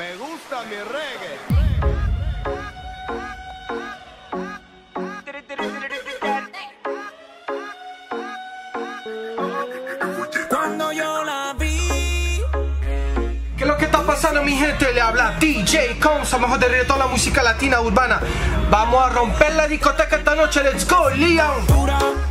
Me gusta mi reggae. Cuando yo la vi, ¿Qué es lo que está pasando mi gente? Le habla DJ Comsa, mejor de toda la música latina urbana. Vamos a romper la discoteca esta noche, let's go, Leon.